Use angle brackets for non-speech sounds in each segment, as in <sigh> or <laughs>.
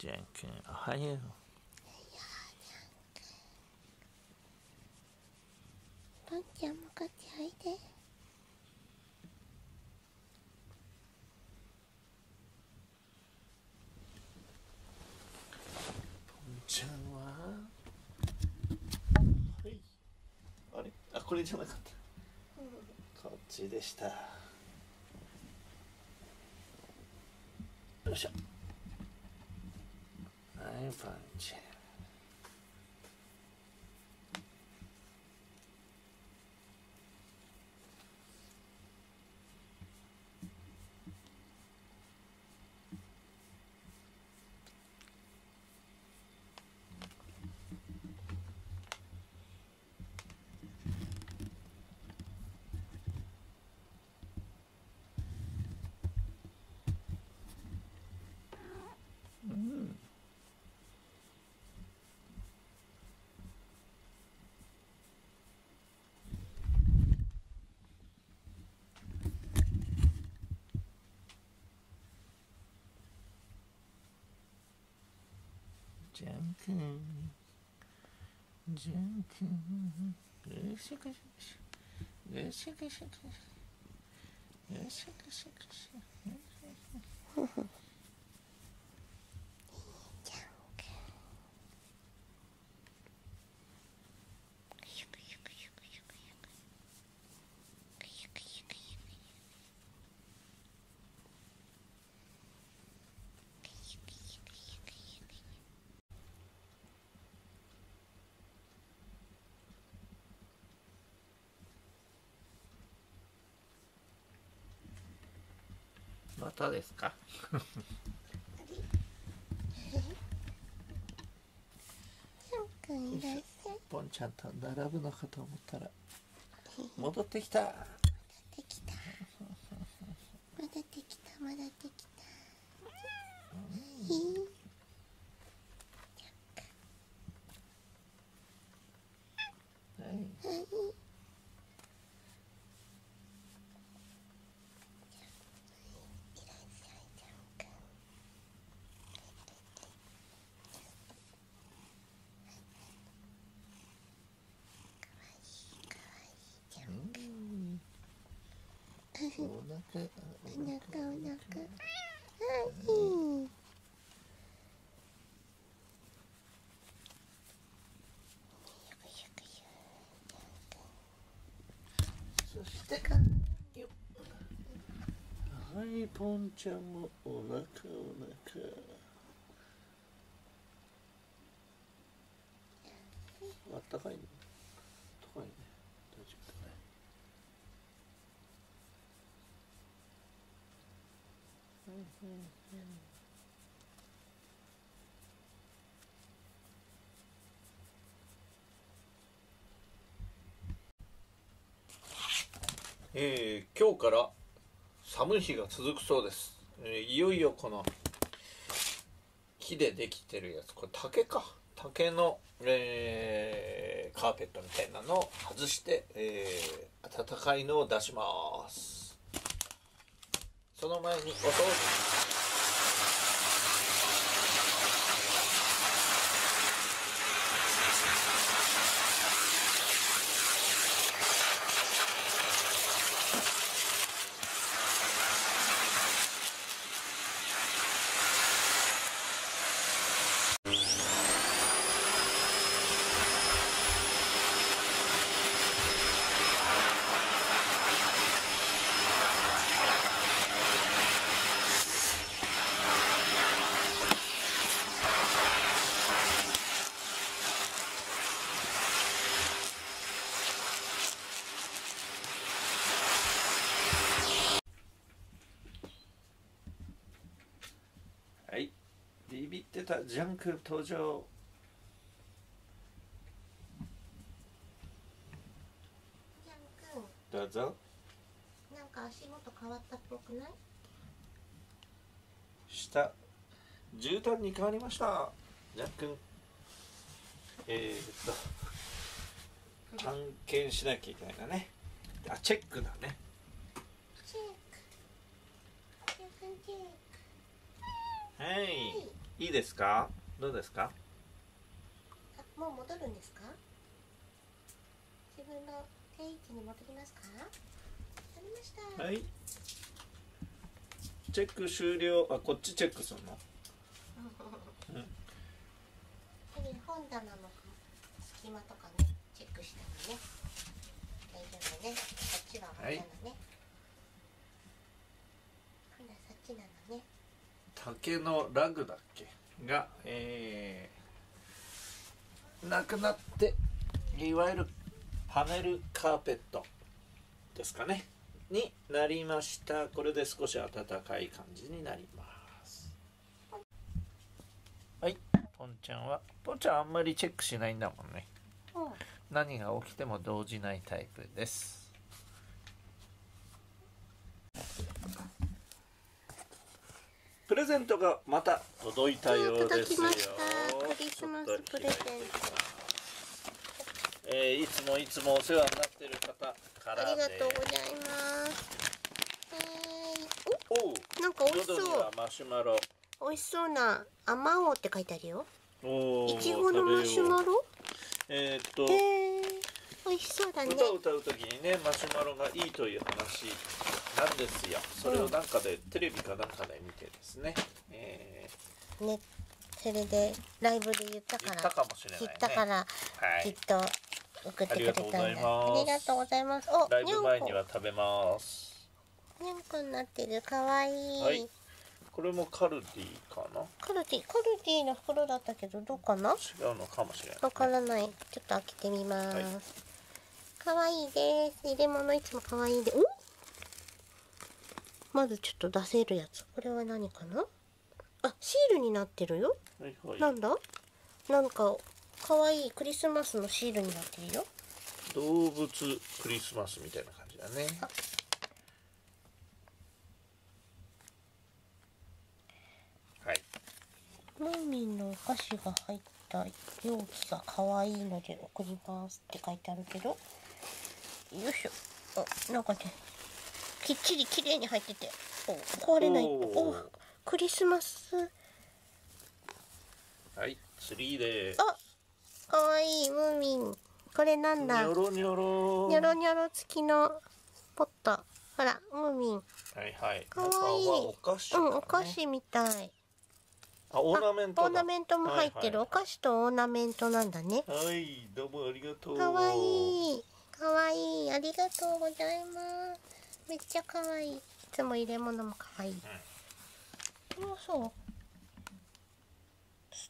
ジャン君おはようポンちゃんもこっちおい。でポンちゃんははいあれ？あこれじゃなかった。こっちでした。よいしょ一分钱。Jumping. Jumping. Good shake, shake. Good shake, shake. Good shake, shake. またですか？ジャン君いらっしゃい。ポンちゃんと並ぶのかと思ったら戻ってきた。戻ってきた。戻ってきた。戻ってきた。ひーはいジャン君かわいいかわいいジャンお腹お腹お腹はいそしてよはいポンちゃんもお腹お腹あったかいね高いね大丈夫だねえー今日から寒い日が続くそうです、えーいよいよこの木でできてるやつ。これ竹か。竹の、えーカーペットみたいなのを外して、えー暖かいのを出します。その前にお掃除はいビビってたジャンク登場どうぞなんか足元変わったっぽくない下絨毯に変わりましたジャン君えー、っと探検しなきゃいけないんだねあチェックだねチェックはいいいですか？どうですか？あもう戻るんですか？自分の定位置に戻りますか？ありました、はい。チェック終了。あこっちチェックするの？うん。本棚の隙間とかねチェックしたのね。大丈夫ね。こっちは本棚ね、はい。今度はそっちなの。ね竹のラグだっけ？がえー、なくなっていわゆるパネルカーペットですかね？になりました。これで少し暖かい感じになります。はい。ポンちゃんはポンちゃんあんまりチェックしないんだもんね。うん。何が起きても動じないタイプですプレゼントがまた届いたようですよ。届きました。クリスマスプレゼント。えーいつもいつもお世話になっている方かあらでりがとうございます。えー、おう。おなんか美味しそう。喉にはマシュマロ。美味しそうなあまおうって書いてあるよ。おーいちごのマシュマロ？えーっと、へえ美味しそうだね。歌を歌う時にねマシュマロがいいという話なんですよ。それをなんかで、テレビかなんかで見てですね、えねそれでライブで言ったから言ったかもしれない聞ねいたから、ーはい。きっと送ってくれたんだありがとうございます。ありがとうございます。おライブ前には食べます。にゃんこになってる。かわいい、はい。これもカルディかな？カルディカルディの袋だったけどどうかな？違うのかもしれない、わからない。ちょっと開けてみます、はい。かわいいです。入れ物いつもかわいいで。おまずちょっと出せるやつ。これは何かな？あシールになってるよ。はいはい。なんだ？なんかかわいいクリスマスのシールになってるよ。動物クリスマスみたいな感じだね。はい。ムーミンのお菓子が入った容器がかわいいので送りますって書いてあるけど。よいしょ。あなんかねきっちり綺麗に入ってて。お壊れない。おクリスマス。はいツリーです。あかわいいムーミン。これなんだ？ニョロニョロ。ニョロニョロ付きのポット。ほらムーミン。はいはい。かわいい。お菓子かな。うんお菓子みたい。あオーナメントオーナメントも入ってる、はいお菓子とオーナメントなんだね。はい、はい、どうもありがとう。かわいい。かわいい。ありがとうございますめっちゃかわい。いいつも入れ物もかわい。い、あそう。ス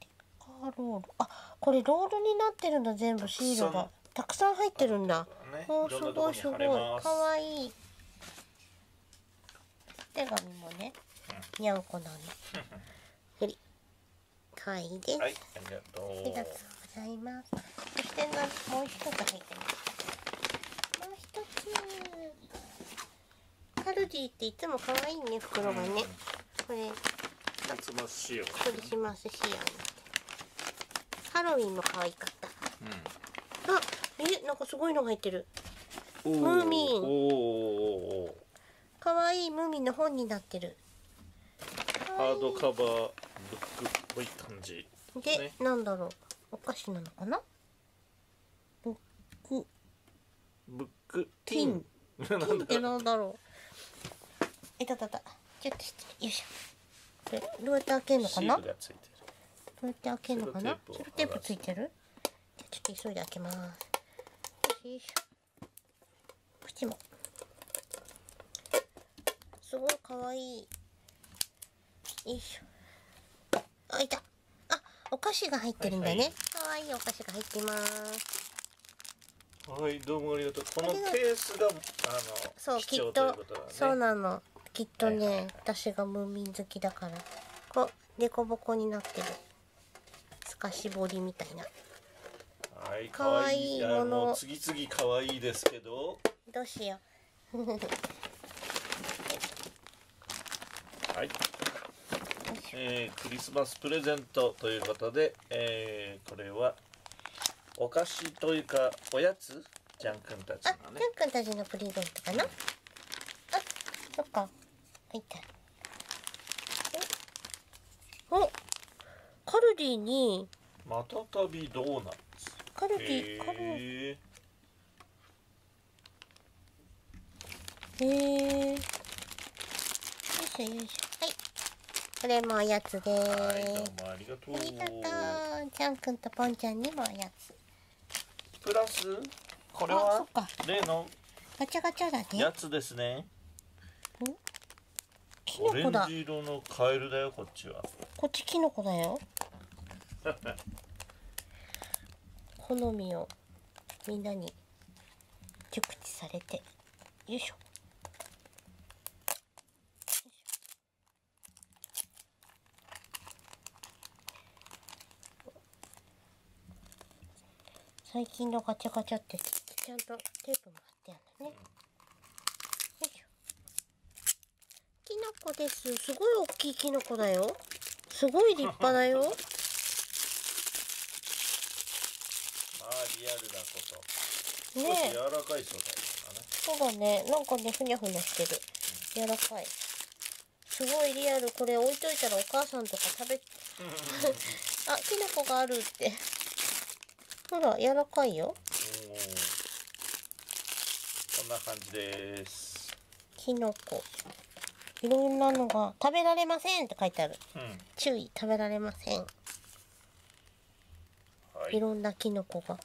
テッカーロール。あこれロールになってるんだ全部シールがたくさん入ってるんだ。ね。おすごいすごい。貼れます。かわい。い手紙もね。にゃんこなの。ふりかわいいです、はいありがとう。ありがとうございます。そしてなもう一つ入ってます。もう一つ。カルディーっていつも可愛いね袋がね。うんこれ夏マス仕様クリスマス仕様に。ハロウィンも可愛かった。うんあ、え、なんかすごいのが入ってる。うんムーミンおーおーおー可愛いムーミンの本になってる。ハードカバーブックっぽい感じで、ねなんだろう。お菓子なのかな。ブックブックティン。ティンってなんだろう。いたたた。ちょっと失礼。よいしょ。これどうやって開けるのかシな？どうやって開けるのかな？セロテープついてる。じゃあちょっと急いで開けます。よいしょよいしょ。こっちも。すごい可愛い。よいしょ。あ、いた。あ、お菓子が入ってるんだはいはいね。可愛いお菓子が入ってます。はいどうもありがとうこのケースがあのそうきっとそうなのきっとね、私がムーミン好きだから。こうデコボコになってる。透かし彫りみたいな。はいかわいい。かわもの。次々可愛いですけど。どうしよう。<laughs> はい、えークリスマスプレゼントということで、えーこれはお菓子というかおやつ？ジャン君たちあのね。ジャン君たちのプレゼントかな？あそっか入ったルディに。またたびドーナツ。カルディカル。へへえよいしょよいしょ。はい。これもおやつではいすどうもありがとう。ありがとう。ちゃんくんとぽんちゃんにもおやつ。プラス？これは？例の？ガチャガチャだね。やつですねキオレンノコだジ色のカエルだよこっちは。こっちキノコだよ。<laughs> 好みをみんなに熟知されて。よいしょ。最近のガチャガチャってちゃんとテープも貼ってあるんだね、よいしょキノコです。すごい大きいキノコだよ。すごい立派だよ。まあリアルだこと。ね。柔らかい素材だね。そうだね。なんかねふにゃふにゃしてる。柔らかい。すごいリアル。これ置いといたらお母さんとか食べ <laughs> あキノコがあるって。ほら柔らかいよ。こんな感じです。キノコいろんなのが食べられませんって書いてある。うん。注意食べられません。はい。いろんなキノコが。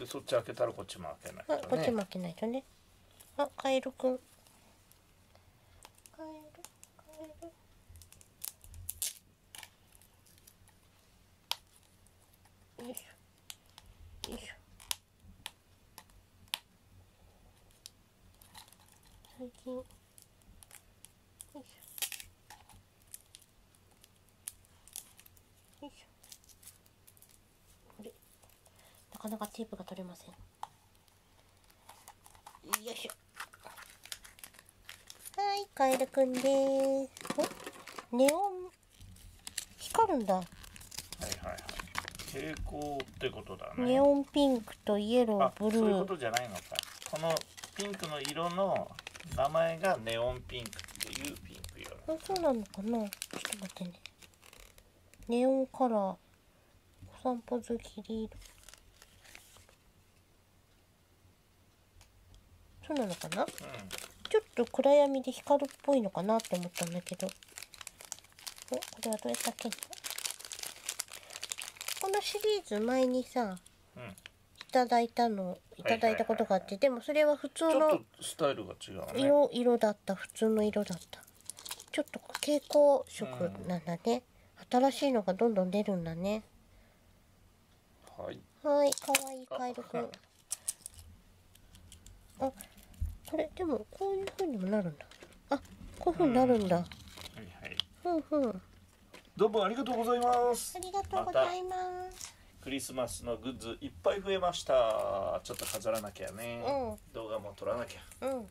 でそっち開けたらこっちも開けないとね。あこっち負けないとね。あカエルくん。カエルカエル。よいしょ。よいしょ。最近よいしょ。よいしょ。あれなかなかテープが取れません。よいしょ。はいカエルくんです。お？ネオン光るんだ。はいはいはい。蛍光ってことだね。ネオンピンクとイエロあーブルー。そういうことじゃないのか。このピンクの色の名前がネオンピンクっていうピンク色あそうなのかな。ちょっと待ってね。ネオンカラー。お散歩好きリード。そうなのかな？うん。ちょっと暗闇で光るっぽいのかなって思ったんだけど。おこれはどうやったっけ？このシリーズ前にさうん。いただいたのいただいたことがあってでもそれは普通のちょっとスタイルが違うね。色色だった。普通の色だったちょっと蛍光色なんだね、新しいのがどんどん出るんだね。はい。はいかわいいカエルくん。あこれでもこういう風にもなるんだ。あこういう風になるんだ。はいはい。ふんふん。どうもありがとうございます。ありがとうございます、クリスマスのグッズいっぱい増えました。ちょっと飾らなきゃね、うん。動画も撮らなきゃ。うん